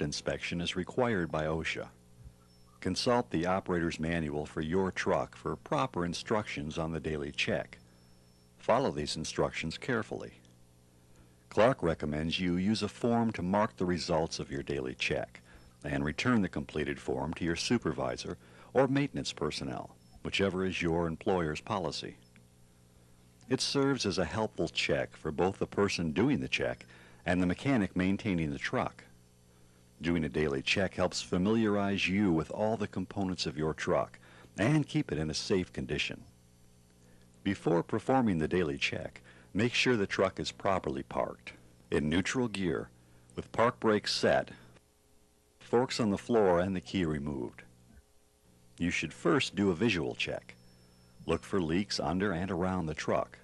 inspection is required by OSHA. Consult the operator's manual for your truck for proper instructions on the daily check. Follow these instructions carefully. Clark recommends you use a form to mark the results of your daily check and return the completed form to your supervisor or maintenance personnel, whichever is your employer's policy. It serves as a helpful check for both the person doing the check and the mechanic maintaining the truck. Doing a daily check helps familiarize you with all the components of your truck and keep it in a safe condition. Before performing the daily check, make sure the truck is properly parked, in neutral gear, with park brakes set, forks on the floor and the key removed. You should first do a visual check. Look for leaks under and around the truck.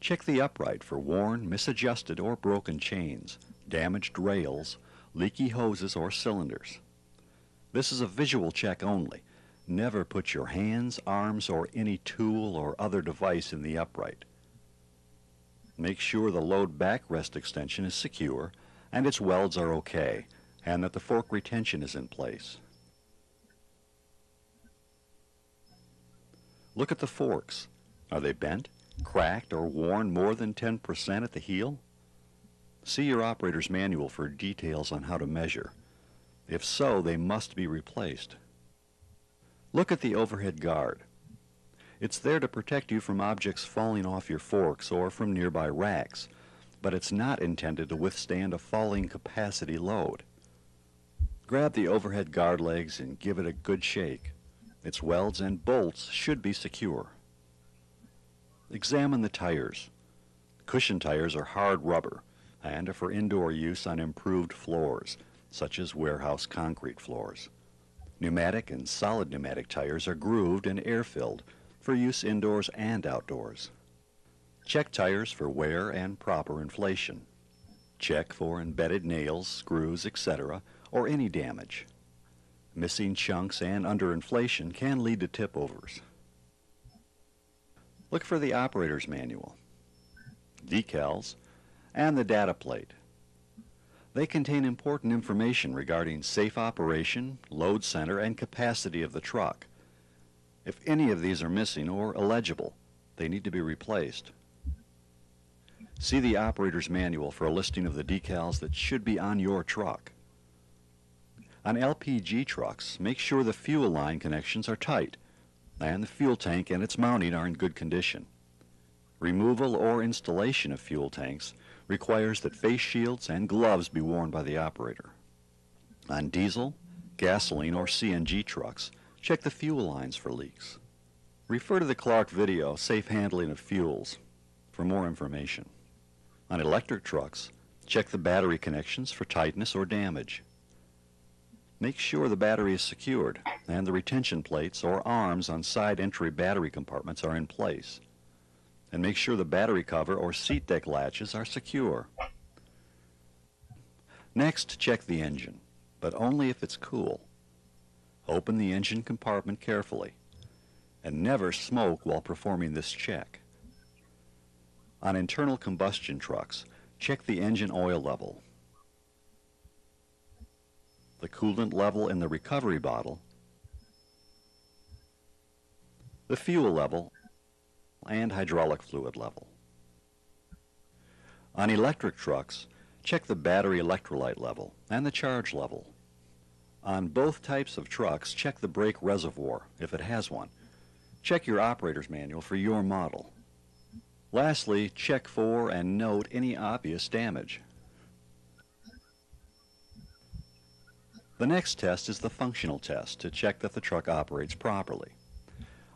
Check the upright for worn, misadjusted, or broken chains, damaged rails, leaky hoses, or cylinders. This is a visual check only. Never put your hands, arms, or any tool or other device in the upright. Make sure the load backrest extension is secure and its welds are okay, and that the fork retention is in place. Look at the forks. Are they bent, cracked, or worn more than 10% at the heel? See your operator's manual for details on how to measure. If so, they must be replaced. Look at the overhead guard. It's there to protect you from objects falling off your forks or from nearby racks, but it's not intended to withstand a falling capacity load. Grab the overhead guard legs and give it a good shake. Its welds and bolts should be secure. Examine the tires. Cushion tires are hard rubber and for indoor use on improved floors, such as warehouse concrete floors. Pneumatic and solid pneumatic tires are grooved and air-filled for use indoors and outdoors. Check tires for wear and proper inflation. Check for embedded nails, screws, etc., or any damage. Missing chunks and underinflation can lead to tip overs. Look for the operator's manual, decals, and the data plate. They contain important information regarding safe operation, load center, and capacity of the truck. If any of these are missing or illegible, they need to be replaced. See the operator's manual for a listing of the decals that should be on your truck. On LPG trucks, make sure the fuel line connections are tight and the fuel tank and its mounting are in good condition. Removal or installation of fuel tanks requires that face shields and gloves be worn by the operator. On diesel, gasoline, or CNG trucks, Check the fuel lines for leaks. Refer to the Clark video, Safe Handling of Fuels, for more information. On electric trucks, check the battery connections for tightness or damage. Make sure the battery is secured and the retention plates or arms on side entry battery compartments are in place. And make sure the battery cover or seat deck latches are secure. Next, check the engine, but only if it's cool. Open the engine compartment carefully and never smoke while performing this check. On internal combustion trucks, check the engine oil level, the coolant level in the recovery bottle, the fuel level, and hydraulic fluid level. On electric trucks, check the battery electrolyte level and the charge level. On both types of trucks, check the brake reservoir, if it has one. Check your operator's manual for your model. Lastly, check for and note any obvious damage. The next test is the functional test to check that the truck operates properly.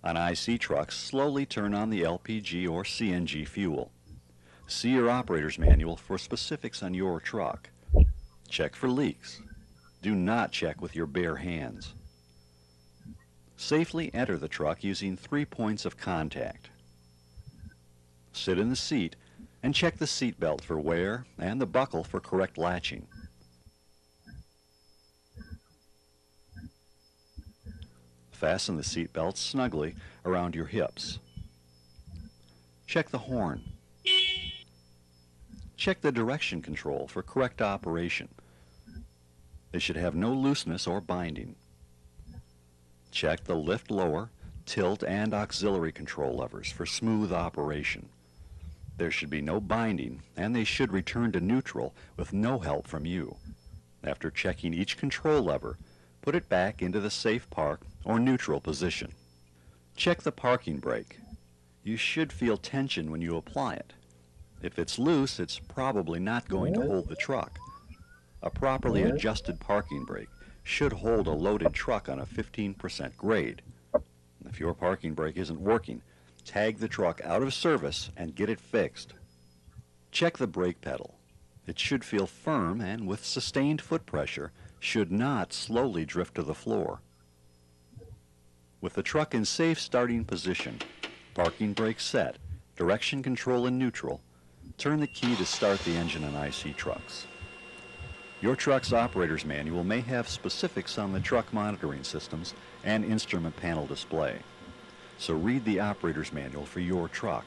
On IC trucks, slowly turn on the LPG or CNG fuel. See your operator's manual for specifics on your truck. Check for leaks. Do not check with your bare hands. Safely enter the truck using three points of contact. Sit in the seat and check the seat belt for wear and the buckle for correct latching. Fasten the seat belts snugly around your hips. Check the horn. Check the direction control for correct operation. They should have no looseness or binding. Check the lift lower, tilt, and auxiliary control levers for smooth operation. There should be no binding, and they should return to neutral with no help from you. After checking each control lever, put it back into the safe park or neutral position. Check the parking brake. You should feel tension when you apply it. If it's loose, it's probably not going to hold the truck. A properly adjusted parking brake should hold a loaded truck on a 15% grade. If your parking brake isn't working, tag the truck out of service and get it fixed. Check the brake pedal. It should feel firm and with sustained foot pressure should not slowly drift to the floor. With the truck in safe starting position, parking brake set, direction control in neutral, turn the key to start the engine on IC trucks. Your truck's operator's manual may have specifics on the truck monitoring systems and instrument panel display. So read the operator's manual for your truck.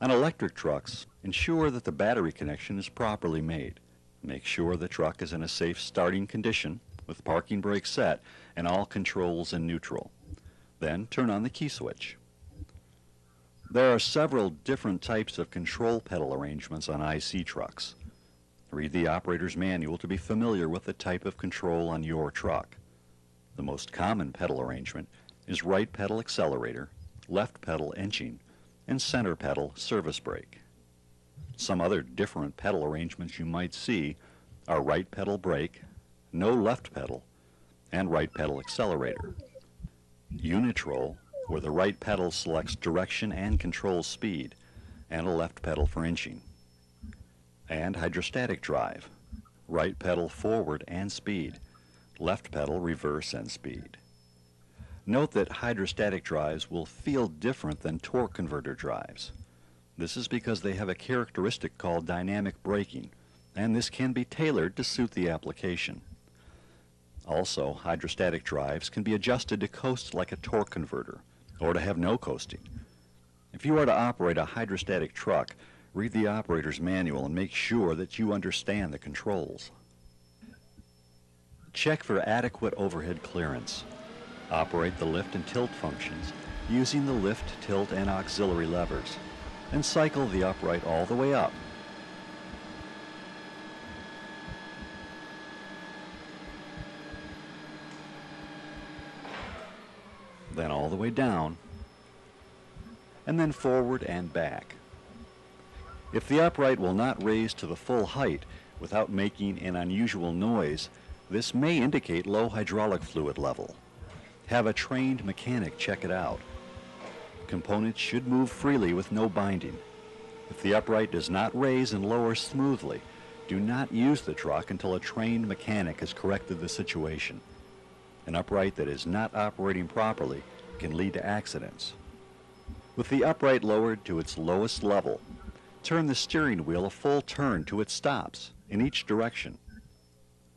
On electric trucks, ensure that the battery connection is properly made. Make sure the truck is in a safe starting condition with parking brake set and all controls in neutral. Then turn on the key switch. There are several different types of control pedal arrangements on IC trucks. Read the operator's manual to be familiar with the type of control on your truck. The most common pedal arrangement is right pedal accelerator, left pedal inching, and center pedal service brake. Some other different pedal arrangements you might see are right pedal brake, no left pedal, and right pedal accelerator. Unitrol, where the right pedal selects direction and controls speed, and a left pedal for inching and hydrostatic drive, right pedal forward and speed, left pedal reverse and speed. Note that hydrostatic drives will feel different than torque converter drives. This is because they have a characteristic called dynamic braking, and this can be tailored to suit the application. Also, hydrostatic drives can be adjusted to coast like a torque converter, or to have no coasting. If you are to operate a hydrostatic truck, Read the operator's manual and make sure that you understand the controls. Check for adequate overhead clearance. Operate the lift and tilt functions using the lift, tilt, and auxiliary levers, and cycle the upright all the way up. Then all the way down, and then forward and back. If the upright will not raise to the full height without making an unusual noise, this may indicate low hydraulic fluid level. Have a trained mechanic check it out. Components should move freely with no binding. If the upright does not raise and lower smoothly, do not use the truck until a trained mechanic has corrected the situation. An upright that is not operating properly can lead to accidents. With the upright lowered to its lowest level, Turn the steering wheel a full turn to its stops in each direction.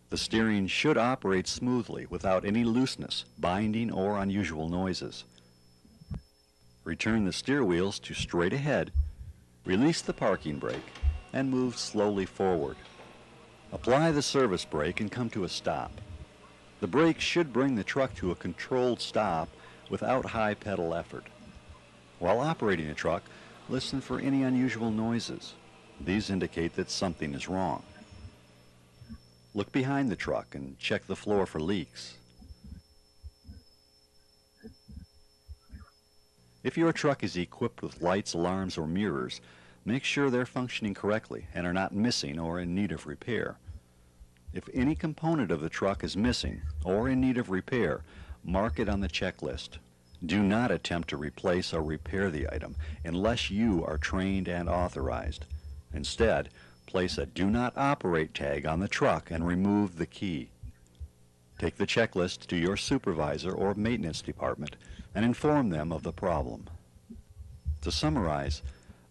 The steering should operate smoothly without any looseness, binding, or unusual noises. Return the steer wheels to straight ahead, release the parking brake, and move slowly forward. Apply the service brake and come to a stop. The brake should bring the truck to a controlled stop without high pedal effort. While operating the truck, Listen for any unusual noises. These indicate that something is wrong. Look behind the truck and check the floor for leaks. If your truck is equipped with lights, alarms, or mirrors, make sure they're functioning correctly and are not missing or in need of repair. If any component of the truck is missing or in need of repair, mark it on the checklist do not attempt to replace or repair the item unless you are trained and authorized. Instead, place a Do Not Operate tag on the truck and remove the key. Take the checklist to your supervisor or maintenance department and inform them of the problem. To summarize,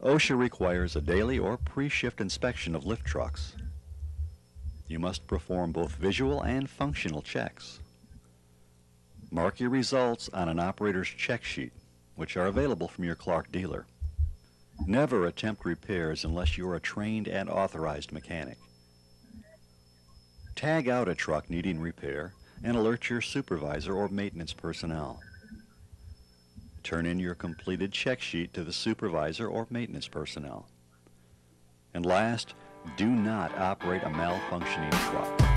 OSHA requires a daily or pre-shift inspection of lift trucks. You must perform both visual and functional checks. Mark your results on an operator's check sheet, which are available from your Clark dealer. Never attempt repairs unless you are a trained and authorized mechanic. Tag out a truck needing repair and alert your supervisor or maintenance personnel. Turn in your completed check sheet to the supervisor or maintenance personnel. And last, do not operate a malfunctioning truck.